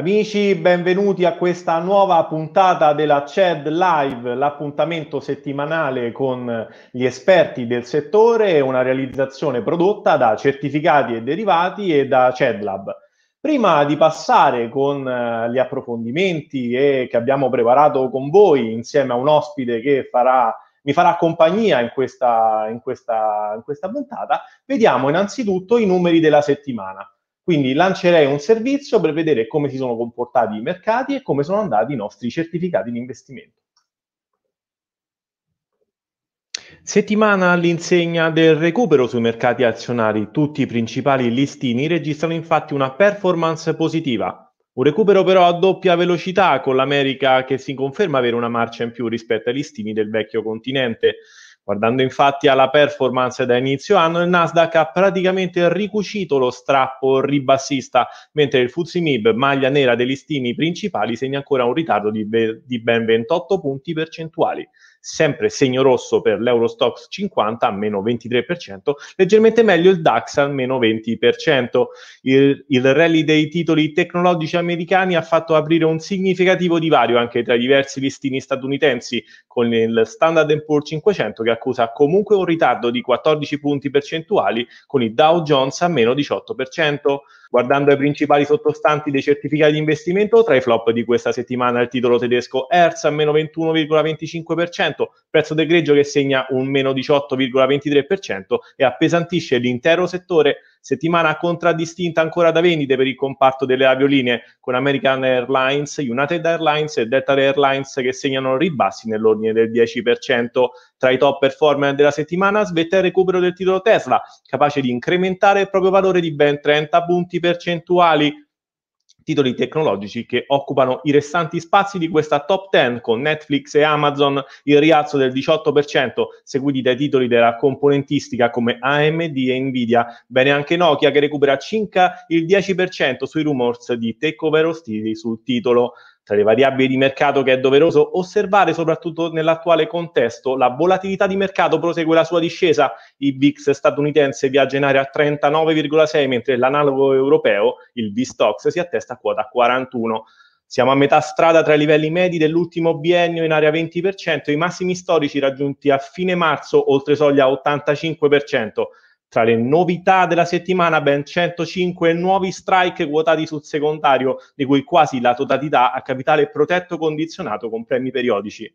Amici, benvenuti a questa nuova puntata della CED Live, l'appuntamento settimanale con gli esperti del settore, una realizzazione prodotta da certificati e derivati e da CED Lab. Prima di passare con uh, gli approfondimenti e che abbiamo preparato con voi insieme a un ospite che farà, mi farà compagnia in questa, in, questa, in questa puntata, vediamo innanzitutto i numeri della settimana. Quindi lancerei un servizio per vedere come si sono comportati i mercati e come sono andati i nostri certificati di investimento. Settimana all'insegna del recupero sui mercati azionari. Tutti i principali listini registrano infatti una performance positiva. Un recupero però a doppia velocità con l'America che si conferma avere una marcia in più rispetto ai listini del vecchio continente. Guardando infatti alla performance da inizio anno, il Nasdaq ha praticamente ricucito lo strappo ribassista, mentre il FTSE MIB, maglia nera dei listini principali, segna ancora un ritardo di, be- di ben 28 punti percentuali sempre segno rosso per l'Eurostox 50 a meno 23%, leggermente meglio il DAX al meno 20%. Il, il rally dei titoli tecnologici americani ha fatto aprire un significativo divario anche tra i diversi listini statunitensi, con il Standard Poor's 500 che accusa comunque un ritardo di 14 punti percentuali, con il Dow Jones a meno 18%. Guardando ai principali sottostanti dei certificati di investimento, tra i flop di questa settimana il titolo tedesco Hertz a meno 21,25%, prezzo del greggio che segna un meno 18,23% e appesantisce l'intero settore Settimana contraddistinta ancora da vendite per il comparto delle aviolinee con American Airlines, United Airlines e Delta Airlines che segnano ribassi nell'ordine del 10%. Tra i top performer della settimana svetta il recupero del titolo Tesla, capace di incrementare il proprio valore di ben 30 punti percentuali titoli tecnologici che occupano i restanti spazi di questa top 10 con Netflix e Amazon il rialzo del 18%, seguiti dai titoli della componentistica come AMD e Nvidia, bene anche Nokia che recupera circa il 10% sui rumors di takeover ostili sul titolo. Tra le variabili di mercato che è doveroso osservare, soprattutto nell'attuale contesto, la volatilità di mercato prosegue la sua discesa. Il VIX statunitense viaggia in area a 39,6, mentre l'analogo europeo, il VSTOX, si attesta a quota 41. Siamo a metà strada tra i livelli medi dell'ultimo biennio in area 20% e i massimi storici raggiunti a fine marzo oltre soglia 85%. Tra le novità della settimana, ben 105 nuovi strike quotati sul secondario, di cui quasi la totalità a capitale protetto condizionato con premi periodici.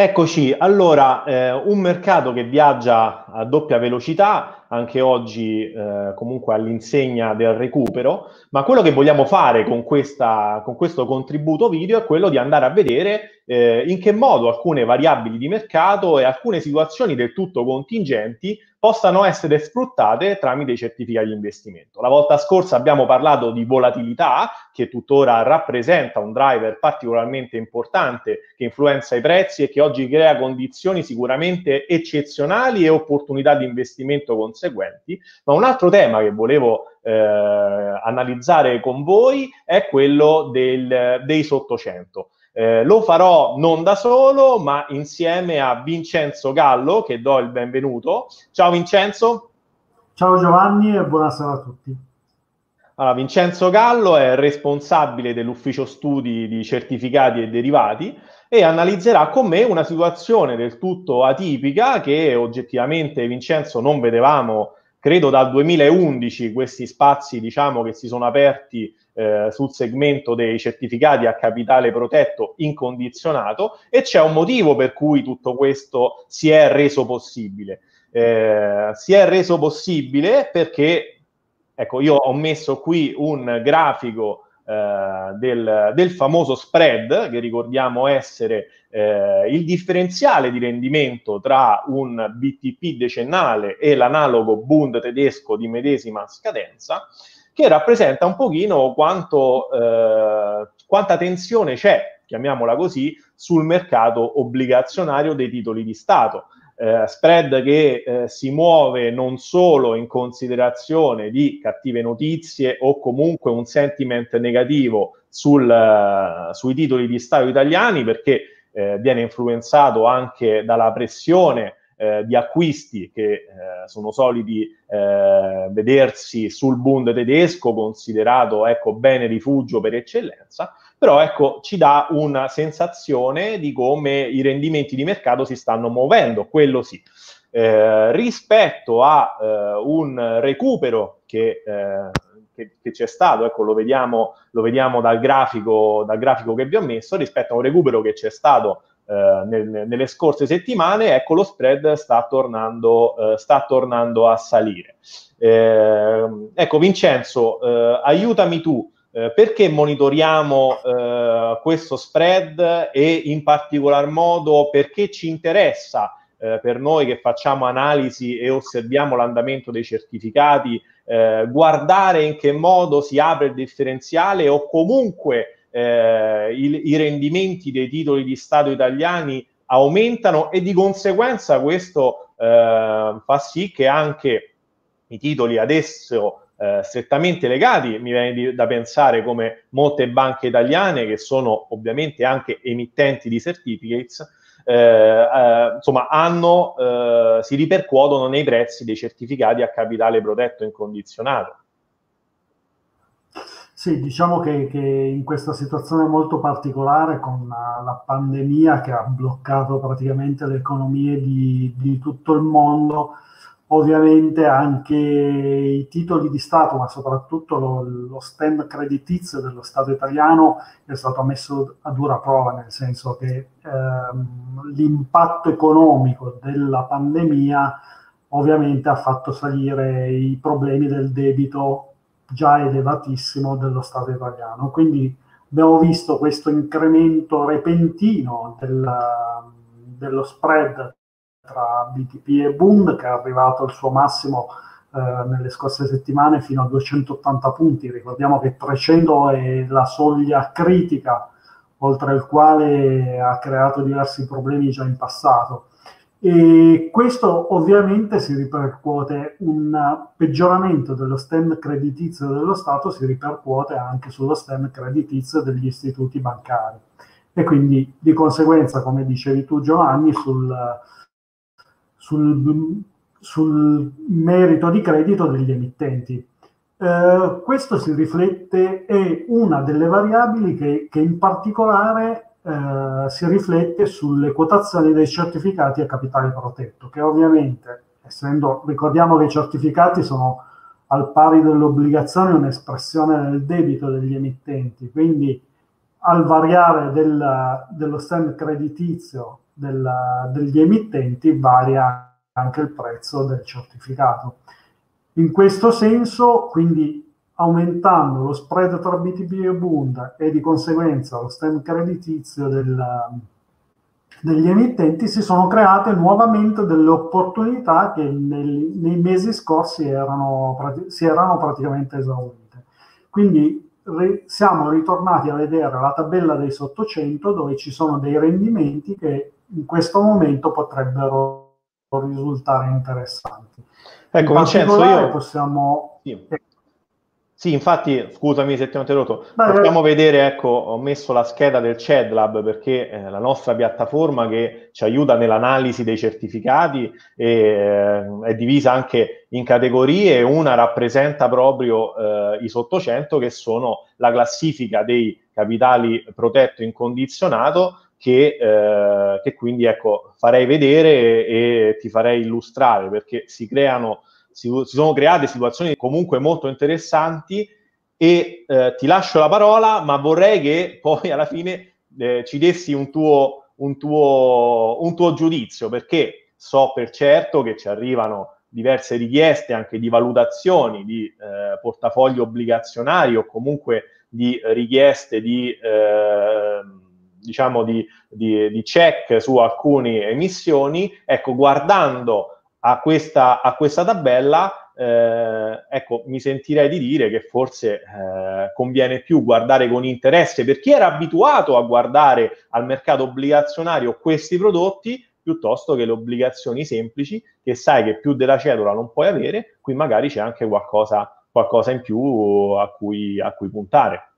Eccoci, allora eh, un mercato che viaggia a doppia velocità, anche oggi eh, comunque all'insegna del recupero, ma quello che vogliamo fare con, questa, con questo contributo video è quello di andare a vedere eh, in che modo alcune variabili di mercato e alcune situazioni del tutto contingenti possano essere sfruttate tramite i certificati di investimento. La volta scorsa abbiamo parlato di volatilità, che tuttora rappresenta un driver particolarmente importante che influenza i prezzi e che oggi crea condizioni sicuramente eccezionali e opportunità di investimento conseguenti. Ma un altro tema che volevo eh, analizzare con voi è quello del, dei sottocento. Eh, lo farò non da solo, ma insieme a Vincenzo Gallo, che do il benvenuto. Ciao Vincenzo. Ciao Giovanni e buonasera a tutti. Allora, Vincenzo Gallo è responsabile dell'ufficio studi di certificati e derivati e analizzerà con me una situazione del tutto atipica che oggettivamente Vincenzo non vedevamo credo dal 2011 questi spazi diciamo che si sono aperti eh, sul segmento dei certificati a capitale protetto incondizionato e c'è un motivo per cui tutto questo si è reso possibile. Eh, si è reso possibile perché, ecco, io ho messo qui un grafico eh, del, del, famoso spread, che ricordiamo essere eh, il differenziale di rendimento tra un BTP decennale e l'analogo Bund tedesco di medesima scadenza, che rappresenta un pochino quanto, eh, quanta tensione c'è, chiamiamola così, sul mercato obbligazionario dei titoli di Stato. Eh, spread che eh, si muove non solo in considerazione di cattive notizie o comunque un sentiment negativo sul, uh, sui titoli di Stato italiani, perché eh, viene influenzato anche dalla pressione eh, di acquisti che eh, sono soliti eh, vedersi sul Bund tedesco, considerato ecco, bene rifugio per eccellenza, però ecco, ci dà una sensazione di come i rendimenti di mercato si stanno muovendo, quello sì. Eh, rispetto a eh, un recupero eh, che, che, c'è stato, ecco, lo vediamo, lo vediamo dal, grafico, dal grafico che vi ho messo, rispetto a un recupero che c'è stato eh, nel, nelle scorse settimane, ecco lo spread sta tornando, eh, sta tornando a salire. Eh, ecco Vincenzo, eh, aiutami tu, eh, perché monitoriamo eh, questo spread e in particolar modo perché ci interessa per noi che facciamo analisi e osserviamo l'andamento dei certificati, guardare in che modo si apre il differenziale o comunque eh, i, i rendimenti dei titoli di Stato italiani aumentano e di conseguenza questo eh, fa sì che anche i titoli adesso eh, strettamente legati, mi viene di, da pensare come molte banche italiane che sono ovviamente anche emittenti di certificates, eh, eh, insomma hanno, eh, si ripercuotono nei prezzi dei certificati a capitale protetto incondizionato. Sì, diciamo che, che, in questa situazione molto particolare con la, pandemia che ha bloccato praticamente le economie di, di, tutto il mondo, ovviamente anche i titoli di Stato, ma soprattutto lo, lo stand creditizio dello Stato italiano è stato messo a dura prova, nel senso che ehm, l'impatto economico della pandemia ovviamente ha fatto salire i problemi del debito già elevatissimo dello Stato italiano. Quindi abbiamo visto questo incremento repentino del, dello spread tra BTP e Bund che è arrivato al suo massimo eh, nelle scorse settimane fino a 280 punti. Ricordiamo che 300 è la soglia critica oltre il quale ha creato diversi problemi già in passato. E questo ovviamente si ripercuote, un peggioramento dello stand creditizio dello Stato si ripercuote anche sullo stand creditizio degli istituti bancari e quindi di conseguenza, come dicevi tu Giovanni, sul, sul, sul merito di credito degli emittenti. Eh, questo si riflette, è una delle variabili che, che in particolare eh, si riflette sulle quotazioni dei certificati a capitale protetto, che ovviamente, essendo, ricordiamo che i certificati sono al pari delle obbligazioni un'espressione del debito degli emittenti, quindi al variare del, dello stand creditizio del, degli emittenti varia anche il prezzo del certificato. In questo senso, quindi aumentando lo spread tra BTP e Bund e di conseguenza lo stem creditizio del, degli emittenti, si sono create nuovamente delle opportunità che nel, nei mesi scorsi erano, si erano praticamente esaurite. Quindi ri, siamo ritornati a vedere la tabella dei sotto 100 dove ci sono dei rendimenti che in questo momento potrebbero risultare interessanti. Ecco, in Vincenzo, io possiamo... Sì sì, infatti, scusami se ti ho interrotto, possiamo vedere, ecco, ho messo la scheda del CEDLAB perché è la nostra piattaforma che ci aiuta nell'analisi dei certificati e eh, è divisa anche in categorie, una rappresenta proprio eh, i sottocento che sono la classifica dei capitali protetto incondizionato che, eh, che quindi, ecco, farei vedere e, e ti farei illustrare perché si creano si, si sono create situazioni comunque molto interessanti e eh, ti lascio la parola, ma vorrei che poi alla fine eh, ci dessi un tuo, un, tuo, un tuo giudizio, perché so per certo che ci arrivano diverse richieste anche di valutazioni di eh, portafogli obbligazionari o comunque di richieste di, eh, diciamo di, di, di, check su alcune emissioni. Ecco, guardando a questa, a questa tabella, eh, ecco, mi sentirei di dire che forse eh, conviene più guardare con interesse per chi era abituato a guardare al mercato obbligazionario questi prodotti piuttosto che le obbligazioni semplici, che sai che più della cedola non puoi avere, qui magari c'è anche qualcosa, qualcosa in più a cui, a cui puntare.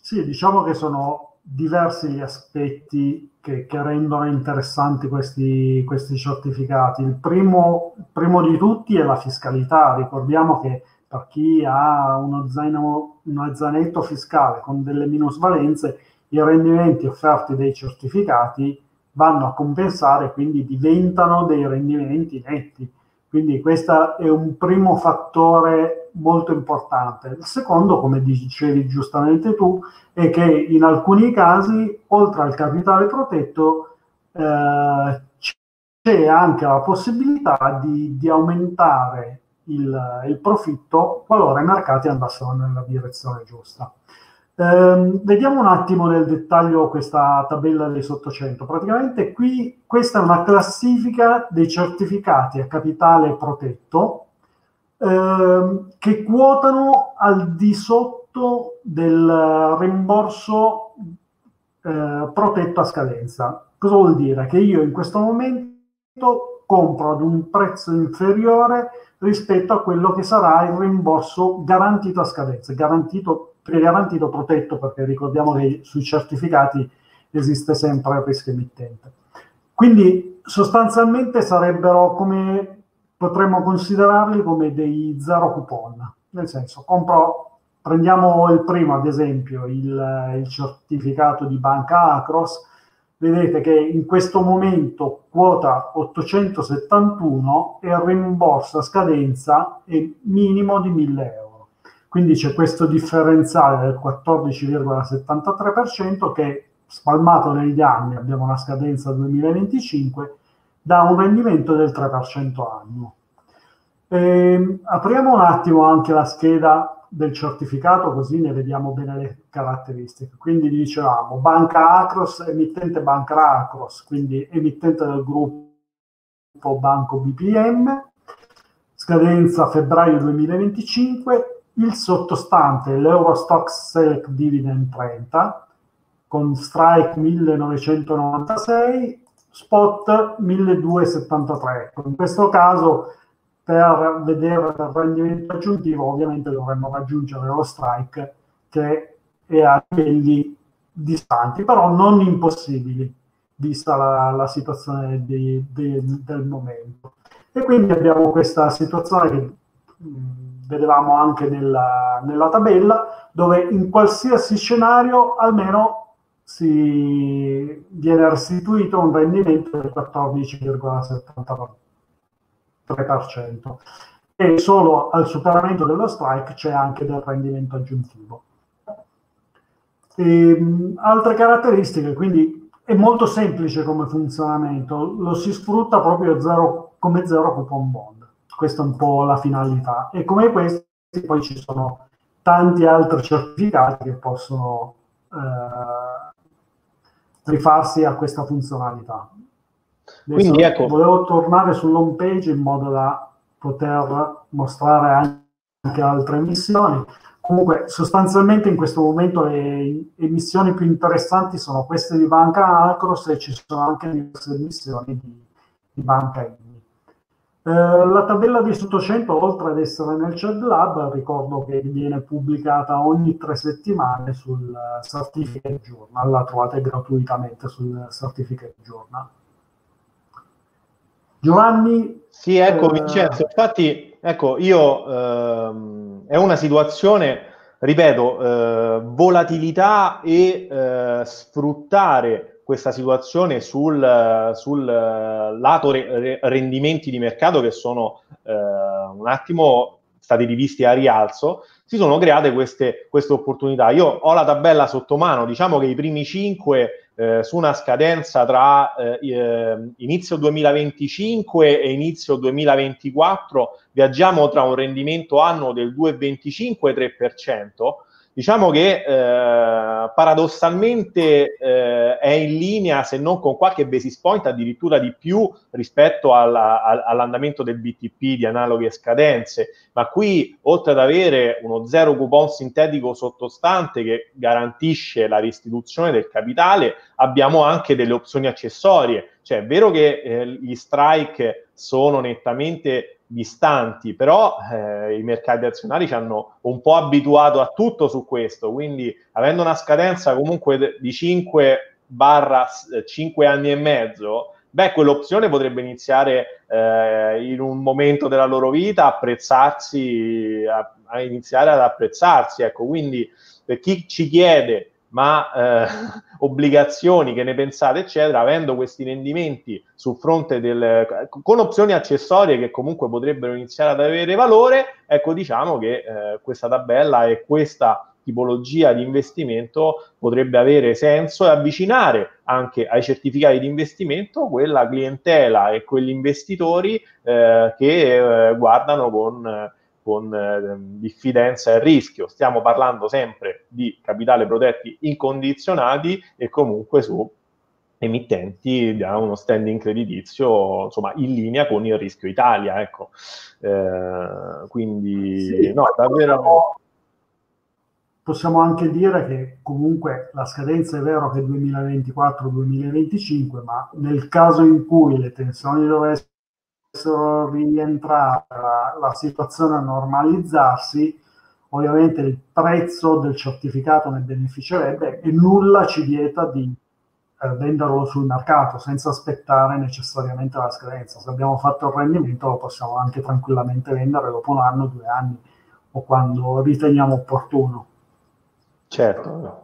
Sì, diciamo che sono diversi gli aspetti che, che rendono interessanti questi, questi certificati. Il primo, primo, di tutti è la fiscalità. Ricordiamo che per chi ha uno, zaino, uno zainetto fiscale con delle minusvalenze, i rendimenti offerti dai certificati vanno a compensare, quindi diventano dei rendimenti netti. Quindi questo è un primo fattore molto importante. Il secondo, come dicevi giustamente tu, è che in alcuni casi, oltre al capitale protetto, eh, c'è anche la possibilità di, di aumentare il, il, profitto qualora i mercati andassero nella direzione giusta. Eh, vediamo un attimo nel dettaglio questa tabella dei sottocento. Praticamente qui questa è una classifica dei certificati a capitale protetto eh, che quotano al di sotto del rimborso eh, protetto a scadenza. Cosa vuol dire? Che io in questo momento compro ad un prezzo inferiore rispetto a quello che sarà il rimborso garantito a scadenza, garantito pregarantito protetto perché ricordiamo che sui certificati esiste sempre il rischio emittente. Quindi sostanzialmente sarebbero come potremmo considerarli come dei zero coupon, nel senso compro, prendiamo il primo ad esempio, il, il certificato di banca Acros, vedete che in questo momento quota 871 e il rimborso a scadenza è minimo di 1000 euro. Quindi c'è questo differenziale del 14,73% che spalmato negli anni, abbiamo una scadenza 2025, dà un rendimento del 3% annuo. E, apriamo un attimo anche la scheda del certificato così ne vediamo bene le caratteristiche. Quindi dicevamo banca Acros, emittente banca Acros, quindi emittente del gruppo Banco BPM, scadenza febbraio 2025, il sottostante, l'Eurostox Select Dividend 30, con strike 1996, spot 1273. In questo caso, per vedere il rendimento aggiuntivo, ovviamente dovremmo raggiungere lo strike che è a livelli distanti, però non impossibili, vista la, la situazione di, di, del momento. E quindi abbiamo questa situazione che vedevamo anche nella, nella tabella, dove in qualsiasi scenario almeno si viene restituito un rendimento del 14,73% e solo al superamento dello strike c'è anche del rendimento aggiuntivo. E, ehm, altre caratteristiche, quindi è molto semplice come funzionamento, lo si sfrutta proprio zero, come zero coupon bond questa è un po' la finalità. E come questi poi ci sono tanti altri certificati che possono eh, rifarsi a questa funzionalità. Adesso Quindi ecco. Volevo tornare sull'home page in modo da poter mostrare anche altre emissioni. Comunque, sostanzialmente in questo momento le emissioni più interessanti sono queste di Banca Acros e ci sono anche diverse emissioni di, di Banca India. Eh, la tabella di sottocento, oltre ad essere nel CED Lab, ricordo che viene pubblicata ogni tre settimane sul Certificate Journal, la trovate gratuitamente sul Certificate Journal. Giovanni? Sì, ecco eh... Vincenzo, infatti, ecco, io ehm, è una situazione, ripeto, eh, volatilità e eh, sfruttare questa situazione sul, sul lato re, rendimenti di mercato che sono eh, un attimo stati rivisti a rialzo, si sono create queste, queste, opportunità. Io ho la tabella sotto mano, diciamo che i primi cinque eh, su una scadenza tra eh, eh inizio 2025 e inizio 2024 viaggiamo tra un rendimento annuo del 2,25-3%, Diciamo che eh, paradossalmente eh, è in linea, se non con qualche basis point, addirittura di più rispetto alla, all'andamento del BTP di analoghe scadenze. Ma qui, oltre ad avere uno zero coupon sintetico sottostante che garantisce la restituzione del capitale, abbiamo anche delle opzioni accessorie. Cioè, è vero che eh, gli strike sono nettamente distanti, però eh, i mercati azionari ci hanno un po' abituato a tutto su questo, quindi avendo una scadenza comunque di 5 barra 5 anni e mezzo, beh, quell'opzione potrebbe iniziare eh, in un momento della loro vita a apprezzarsi, a, a iniziare ad apprezzarsi, ecco, quindi per chi ci chiede ma eh, obbligazioni che ne pensate, eccetera, avendo questi rendimenti sul fronte del con opzioni accessorie che comunque potrebbero iniziare ad avere valore, ecco, diciamo che eh, questa tabella e questa tipologia di investimento potrebbe avere senso e avvicinare anche ai certificati di investimento quella clientela e quegli investitori eh, che eh, guardano con con eh, diffidenza e rischio. Stiamo parlando sempre di capitale protetti incondizionati e comunque su emittenti da uno standing creditizio insomma in linea con il rischio Italia ecco eh, quindi sì, no davvero possiamo anche dire che comunque la scadenza è vero che è 2024-2025 ma nel caso in cui le tensioni dovessero rientrare la, la situazione a normalizzarsi, ovviamente il prezzo del certificato ne beneficerebbe e nulla ci vieta di eh, venderlo sul mercato senza aspettare necessariamente la scadenza. Se abbiamo fatto il rendimento lo possiamo anche tranquillamente vendere dopo un anno, due anni o quando riteniamo opportuno. Certo.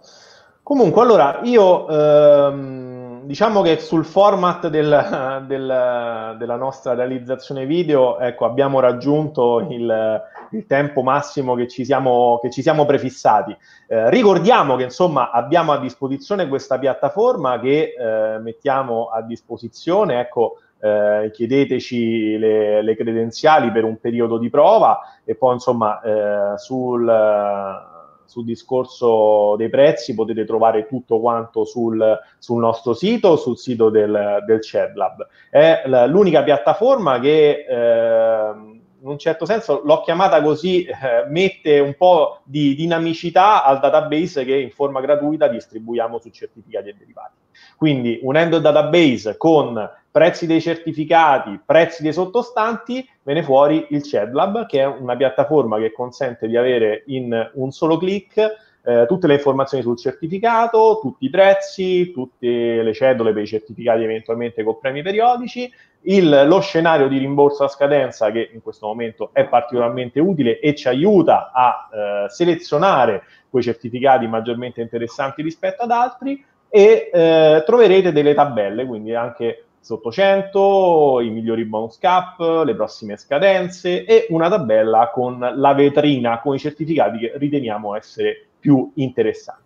Comunque, allora io ehm diciamo che sul format del, del, della nostra realizzazione video, ecco, abbiamo raggiunto il, il tempo massimo che ci siamo, che ci siamo prefissati. Eh, ricordiamo che insomma abbiamo a disposizione questa piattaforma che eh, mettiamo a disposizione, ecco, eh, chiedeteci le, le, credenziali per un periodo di prova e poi insomma eh, sul sul discorso dei prezzi potete trovare tutto quanto sul, sul nostro sito, sul sito del, del CEDLab. È l'unica piattaforma che eh, in un certo senso l'ho chiamata così, eh, mette un po' di dinamicità al database che in forma gratuita distribuiamo su certificati e derivati. Quindi unendo il database con prezzi dei certificati, prezzi dei sottostanti, viene fuori il CEDLab, che è una piattaforma che consente di avere in un solo clic eh, tutte le informazioni sul certificato, tutti i prezzi, tutte le cedole per i certificati eventualmente con premi periodici, il, lo scenario di rimborso a scadenza che in questo momento è particolarmente utile e ci aiuta a eh, selezionare quei certificati maggiormente interessanti rispetto ad altri e eh, troverete delle tabelle, quindi anche sotto 100, i migliori bonus cap, le prossime scadenze e una tabella con la vetrina con i certificati che riteniamo essere più interessanti.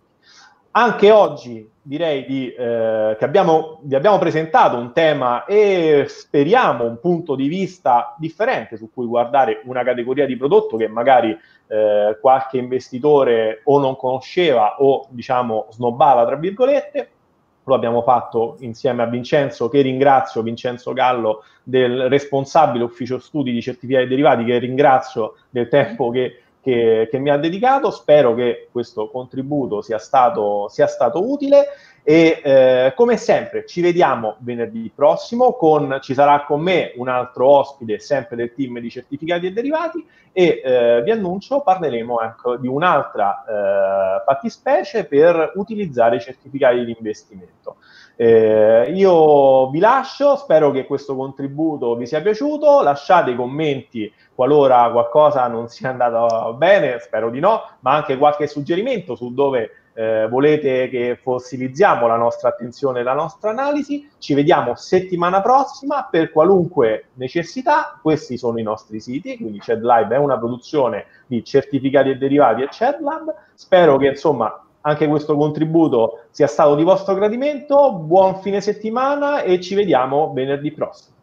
Anche oggi direi di, eh, che abbiamo, vi abbiamo presentato un tema e speriamo un punto di vista differente su cui guardare una categoria di prodotto che magari eh, qualche investitore o non conosceva o diciamo snobbava tra virgolette lo abbiamo fatto insieme a Vincenzo, che ringrazio, Vincenzo Gallo, del responsabile ufficio studi di certificati derivati, che ringrazio del tempo che, che, che mi ha dedicato. Spero che questo contributo sia stato, sia stato utile e eh, come sempre ci vediamo venerdì prossimo con, ci sarà con me un altro ospite sempre del team di certificati e derivati e eh, vi annuncio parleremo ecco, di un'altra eh, fattispecie per utilizzare i certificati di investimento. Eh, io vi lascio, spero che questo contributo vi sia piaciuto, lasciate i commenti qualora qualcosa non sia andato bene, spero di no, ma anche qualche suggerimento su dove eh, volete che fossilizziamo la nostra attenzione e la nostra analisi, ci vediamo settimana prossima per qualunque necessità. Questi sono i nostri siti, quindi CEDLive è una produzione di certificati e derivati e CEDLab. Spero che insomma anche questo contributo sia stato di vostro gradimento. Buon fine settimana e ci vediamo venerdì prossimo.